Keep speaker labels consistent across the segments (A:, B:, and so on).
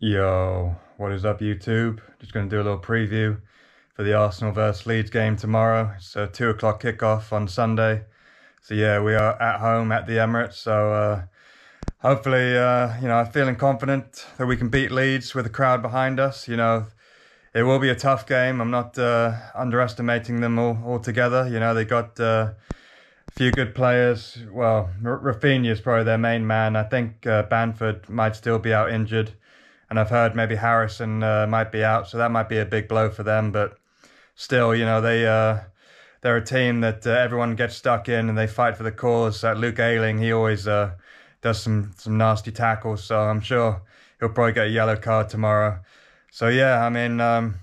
A: Yo, what is up, YouTube? Just going to do a little preview for the Arsenal versus Leeds game tomorrow. It's a two o'clock kickoff on Sunday. So yeah, we are at home at the Emirates. So uh, hopefully, uh, you know, I'm feeling confident that we can beat Leeds with the crowd behind us. You know, it will be a tough game. I'm not uh, underestimating them all altogether. You know, they got uh, a few good players. Well, R- Raphinha is probably their main man. I think uh, Bamford might still be out injured and I've heard maybe Harrison uh, might be out, so that might be a big blow for them. But still, you know, they uh, they're a team that uh, everyone gets stuck in, and they fight for the cause. Like Luke Ayling, he always uh, does some some nasty tackles, so I'm sure he'll probably get a yellow card tomorrow. So yeah, I mean, um,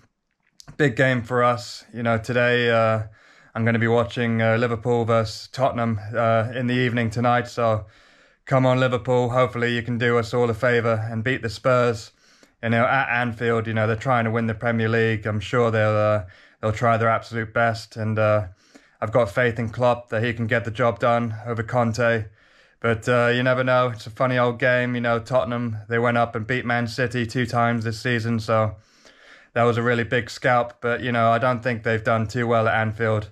A: big game for us. You know, today uh, I'm going to be watching uh, Liverpool versus Tottenham in the evening tonight, so come on Liverpool. Hopefully you can do us all a favour and beat the Spurs you know, at Anfield, you know, they're trying to win the Premier League. I'm sure they'll uh, they'll try their absolute best, and uh, I've got faith in Klopp that he can get the job done over Conte. But uh, you never know. It's a funny old game. You know, Tottenham they went up and beat Man City two times this season, so that was a really big scalp. But you know, I don't think they've done too well at Anfield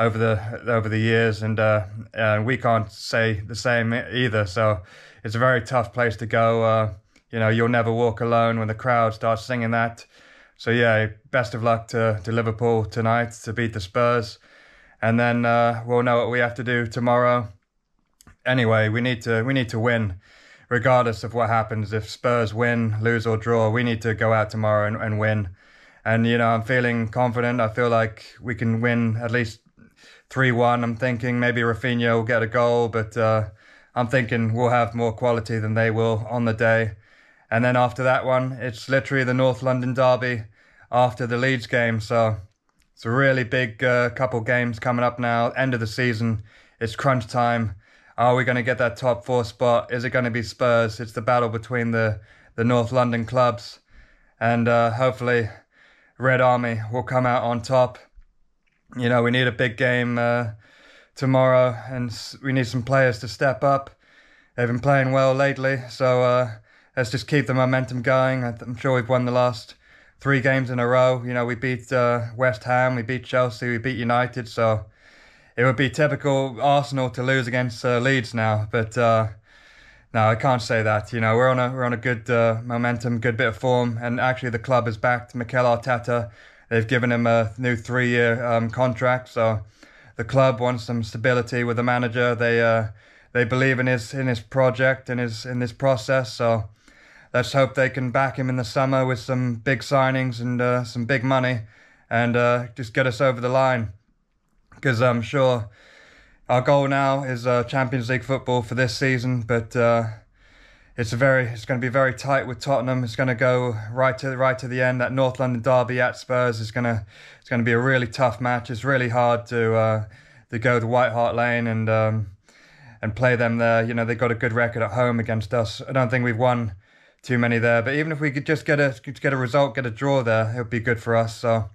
A: over the over the years, and uh, uh, we can't say the same either. So it's a very tough place to go uh, you know, you'll never walk alone when the crowd starts singing that. So yeah, best of luck to, to Liverpool tonight to beat the Spurs. And then uh, we'll know what we have to do tomorrow. Anyway, we need to we need to win, regardless of what happens. If Spurs win, lose or draw, we need to go out tomorrow and, and win. And you know, I'm feeling confident. I feel like we can win at least three one. I'm thinking maybe Raphinha will get a goal, but uh, I'm thinking we'll have more quality than they will on the day. And then after that one, it's literally the North London Derby after the Leeds game. So it's a really big uh, couple games coming up now. End of the season. It's crunch time. Are we going to get that top four spot? Is it going to be Spurs? It's the battle between the, the North London clubs. And uh, hopefully, Red Army will come out on top. You know, we need a big game uh, tomorrow, and we need some players to step up. They've been playing well lately, so uh, let's just keep the momentum going. I'm sure we've won the last three games in a row. You know, we beat uh, West Ham, we beat Chelsea, we beat United. So it would be typical Arsenal to lose against uh, Leeds now. But uh, no, I can't say that. You know, we're on a we're on a good uh, momentum, good bit of form, and actually the club has backed Mikel Arteta. They've given him a new three-year um, contract, so the club wants some stability with the manager. They uh, they believe in his in his project and his in this process. So let's hope they can back him in the summer with some big signings and uh, some big money and uh, just get us over the line. Because I'm sure our goal now is uh, Champions League football for this season, but uh, it's very it's going to be very tight with Tottenham. It's going to go right to right to the end. That North London derby at Spurs is going to it's going to be a really tough match. It's really hard to uh, to go to White Hart Lane and um, and play them there. You know they got a good record at home against us. I don't think we've won too many there. But even if we could just get a get a result, get a draw there, it would be good for us. So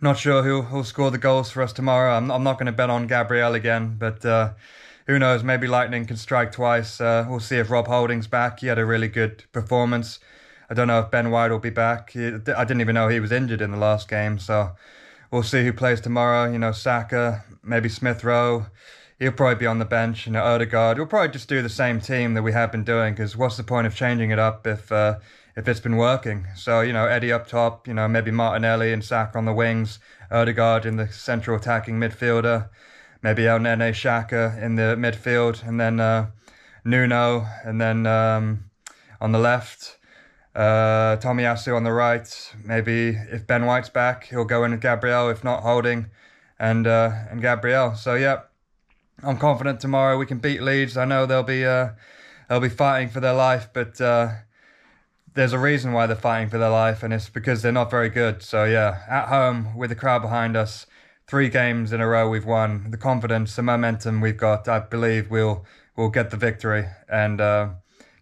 A: not sure who who'll score the goals for us tomorrow. I'm I'm not going to bet on Gabriel again, but uh, who knows? Maybe Lightning can strike twice. Uh, we'll see if Rob Holding's back. He had a really good performance. I don't know if Ben White will be back. He, I didn't even know he was injured in the last game. So we'll see who plays tomorrow. You know, Saka, maybe Smith Rowe he'll probably be on the bench. You know, Odegaard. We'll probably just do the same team that we have been doing because what's the point of changing it up if uh, if it's been working? So you know, Eddie up top. You know, maybe Martinelli and Saka on the wings. Odegaard in the central attacking midfielder. Maybe El Nene Xhaka in the midfield, and then uh, Nuno, and then um, on the left. Uh, Tomiyasu on the right. Maybe if Ben White's back, he'll go in with Gabriel. If not, Holding and uh, and Gabriel. So yeah, I'm confident tomorrow we can beat Leeds. I know they'll be uh, they'll be fighting for their life, but uh, there's a reason why they're fighting for their life, and it's because they're not very good. So yeah, at home with the crowd behind us, three games in a row we've won. The confidence, the momentum we've got, I believe we'll we'll get the victory and uh,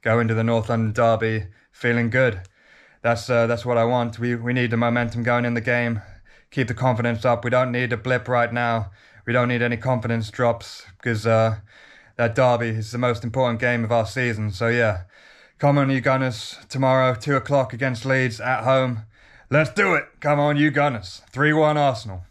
A: go into the North London derby feeling good. That's uh, that's what I want. We we need the momentum going in the game. Keep the confidence up. We don't need a blip right now we don't need any confidence drops because uh, that derby is the most important game of our season. So yeah, Come on, you Gunners. Tomorrow, 2 o'clock against Leeds at home. Let's do it. Come on, you Gunners. 3 1 Arsenal.